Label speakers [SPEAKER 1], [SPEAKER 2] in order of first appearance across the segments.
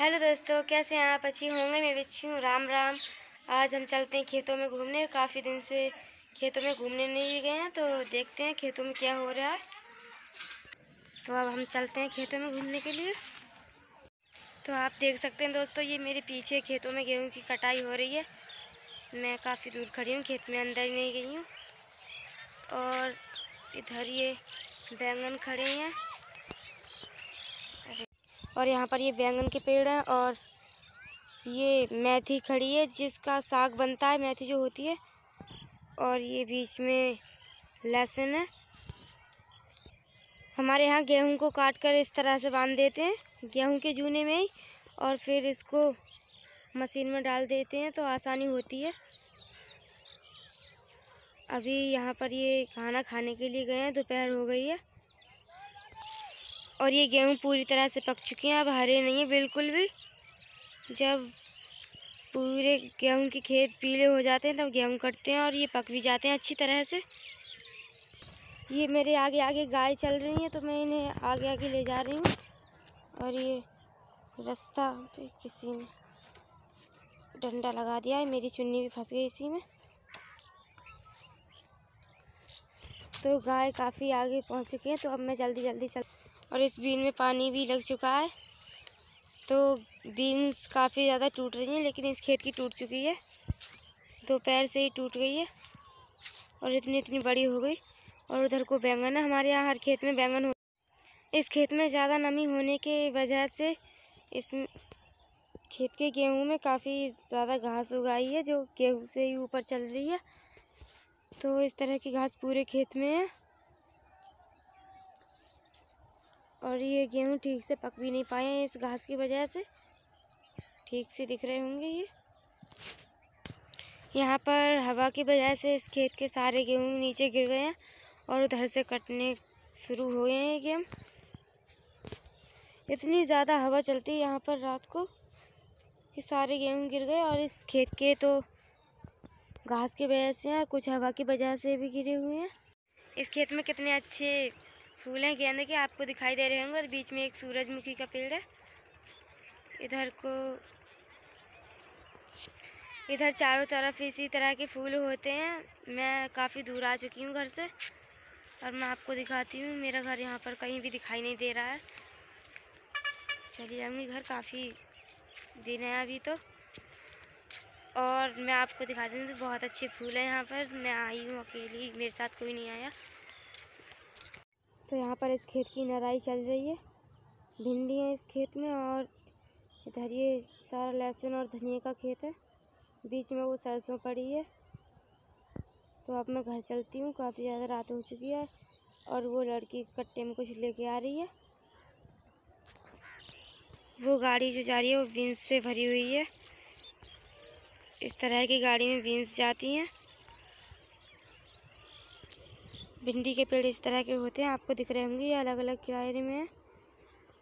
[SPEAKER 1] Hello दोस्तों, कैसे हैं आप? अच्छी होंगे? मैं भी अच्छी हूँ। राम राम। आज हम चलते हैं खेतों में घूमने। काफ़ी दिन से खेतों में घूमने नहीं गए हैं तो देखते हैं खेतों में क्या हो रहा है। तो अब हम चलते हैं खेतों में घूमने के लिए। तो आप देख सकते हैं दोस्तों, ये मेरे पीछे खेतों में गेहूँ की कटाई हो रही है। मैं काफ़ी दूर खड़ी हूँ, खेत में अंदर नहीं गई हूँ। और इधर ये बैंगन खड़े हैं। और यहाँ पर ये बैंगन के पेड़ हैं और ये मेथी खड़ी है जिसका साग बनता है, मेथी जो होती है। और ये बीच में लहसुन है। हमारे यहाँ गेहूँ को काट कर इस तरह से बाँध देते हैं, गेहूँ के जूने में ही, और फिर इसको मशीन में डाल देते हैं तो आसानी होती है। अभी यहाँ पर ये खाना खाने के लिए गए हैं, दोपहर हो गई है। और ये गेहूँ पूरी तरह से पक चुके हैं, अब हरे नहीं है बिल्कुल भी। जब पूरे गेहूँ के खेत पीले हो जाते हैं, तब गेहूँ कटते हैं और ये पक भी जाते हैं अच्छी तरह से। ये मेरे आगे आगे गाय चल रही है तो मैं इन्हें आगे आगे ले जा रही हूँ। और ये रास्ता पे किसी ने डंडा लगा दिया है, मेरी चुन्नी भी फंस गई इसी में। तो गाय काफ़ी आगे पहुँच चुकी है तो अब मैं जल्दी जल्दी चल और इस बीन में पानी भी लग चुका है। तो बीन्स काफ़ी ज़्यादा टूट रही हैं, लेकिन इस खेत की टूट चुकी है। दोपहर से ही टूट गई है और इतनी इतनी बड़ी हो गई और उधर को बैंगन है। हमारे यहाँ हर खेत में बैंगन हो इस खेत में ज़्यादा नमी होने के वजह से इस खेत के गेहूँ में काफ़ी ज़्यादा घास उगाई है, जो गेहूँ से ही ऊपर चल रही है। तो इस तरह की घास पूरे खेत में है। और ये गेहूँ ठीक से पक भी नहीं पाए हैं इस घास की वजह से। ठीक से दिख रहे होंगे ये। यहाँ पर हवा की वजह से इस खेत के सारे गेहूँ नीचे गिर गए हैं और उधर से कटने शुरू हुए हैं गेहूँ। इतनी ज़्यादा हवा चलती है यहाँ पर रात को कि सारे गेहूँ गिर गए और इस खेत के तो घास की वजह से और कुछ हवा की वजह से भी गिरे हुए हैं। इस खेत में कितने अच्छे फूल हैं, गेंदे के आपको दिखाई दे रहे होंगे और बीच में एक सूरजमुखी का पेड़ है। इधर को, इधर चारों तरफ़ इसी तरह के फूल होते हैं। मैं काफ़ी दूर आ चुकी हूँ घर से और मैं आपको दिखाती हूँ, मेरा घर यहाँ पर कहीं भी दिखाई नहीं दे रहा है। चलिए जाऊँगी घर काफ़ी दिन है अभी तो। और मैं आपको दिखा दूँ तो बहुत अच्छे फूल हैं यहाँ पर। मैं आई हूँ अकेली, मेरे साथ कोई नहीं आया। तो यहाँ पर इस खेत की नराई चल रही है। भिंडी है इस खेत में और इधर ये सारा लहसुन और धनिया का खेत है। बीच में वो सरसों पड़ी है। तो अब मैं घर चलती हूँ। काफ़ी ज़्यादा रात हो चुकी है और वो लड़की कट्टे में कुछ लेके आ रही है। वो गाड़ी जो जा रही है वो बीन्स से भरी हुई है। इस तरह की गाड़ी में बीन्स जाती हैं। भिंडी के पेड़ इस तरह के होते हैं, आपको दिख रहे होंगे ये अलग अलग किराए में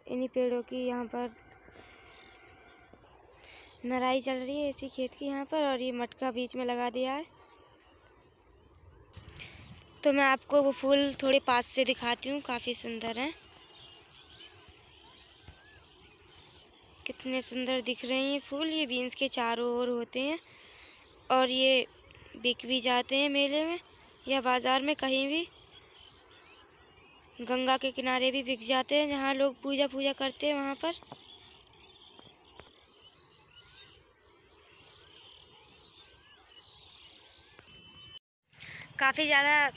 [SPEAKER 1] इन्हीं पेड़ों की यहाँ पर नराई चल रही है इसी खेत की यहाँ पर और ये मटका बीच में लगा दिया है। तो मैं आपको वो फूल थोड़े पास से दिखाती हूँ, काफ़ी सुंदर हैं। कितने सुंदर दिख रहे हैं ये फूल, ये बीन्स के चारों ओर होते हैं और ये बिक भी जाते हैं मेले में या बाज़ार में कहीं भी। गंगा के किनारे भी बिक जाते हैं, जहाँ लोग पूजा पूजा करते हैं वहाँ पर। काफ़ी ज़्यादा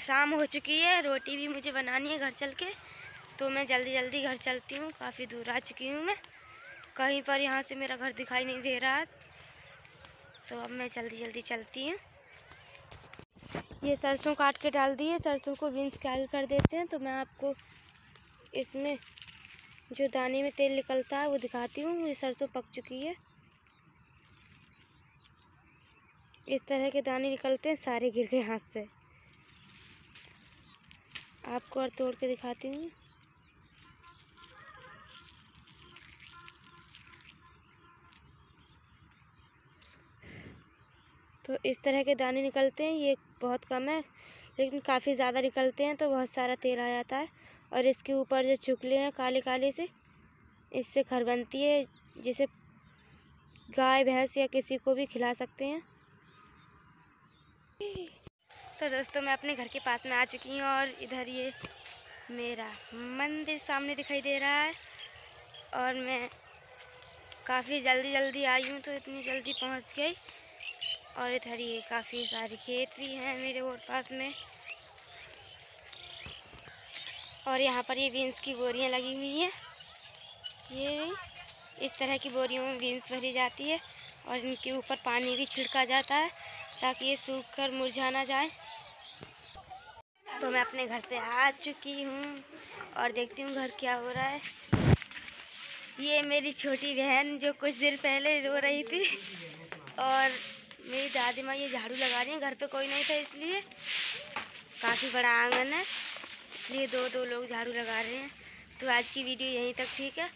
[SPEAKER 1] शाम हो चुकी है, रोटी भी मुझे बनानी है घर चल के तो मैं जल्दी जल्दी घर चलती हूँ, काफ़ी दूर आ चुकी हूँ मैं। कहीं पर यहाँ से मेरा घर दिखाई नहीं दे रहा तो अब मैं जल्दी जल्दी चलती हूँ। ये सरसों काट के डाल दिए, सरसों को बीन्स के आगे कर देते हैं। तो मैं आपको इसमें जो दाने में तेल निकलता है वो दिखाती हूँ। ये सरसों पक चुकी है। इस तरह के दाने निकलते हैं, सारे गिर गए हाथ से। आपको और तोड़ के दिखाती हूँ। तो इस तरह के दाने निकलते हैं, ये बहुत कम है, लेकिन काफ़ी ज़्यादा निकलते हैं तो बहुत सारा तेल आ जाता है। और इसके ऊपर जो चुकले हैं काले काले से, इससे खर बनती है, जिसे गाय, भैंस या किसी को भी खिला सकते हैं। तो दोस्तों, मैं अपने घर के पास में आ चुकी हूँ और इधर ये मेरा मंदिर सामने दिखाई दे रहा है। और मैं काफ़ी जल्दी जल्दी आई हूँ तो इतनी जल्दी पहुँच गई। और इधर ये काफ़ी सारे खेत भी हैं मेरे और पास में। और यहाँ पर ये बीन्स की बोरियाँ लगी हुई हैं। ये इस तरह की बोरियों में बीन्स भरी जाती है और इनके ऊपर पानी भी छिड़का जाता है ताकि ये सूख कर मुरझा ना जाए। तो मैं अपने घर पे आ चुकी हूँ और देखती हूँ घर क्या हो रहा है। ये मेरी छोटी बहन जो कुछ देर पहले रो रही थी और मेरी दादी माँ ये झाड़ू लगा रही हैं, घर पे कोई नहीं था इसलिए। काफ़ी बड़ा आँगन है, इसलिए दो दो लोग झाड़ू लगा रहे हैं। तो आज की वीडियो यहीं तक, ठीक है?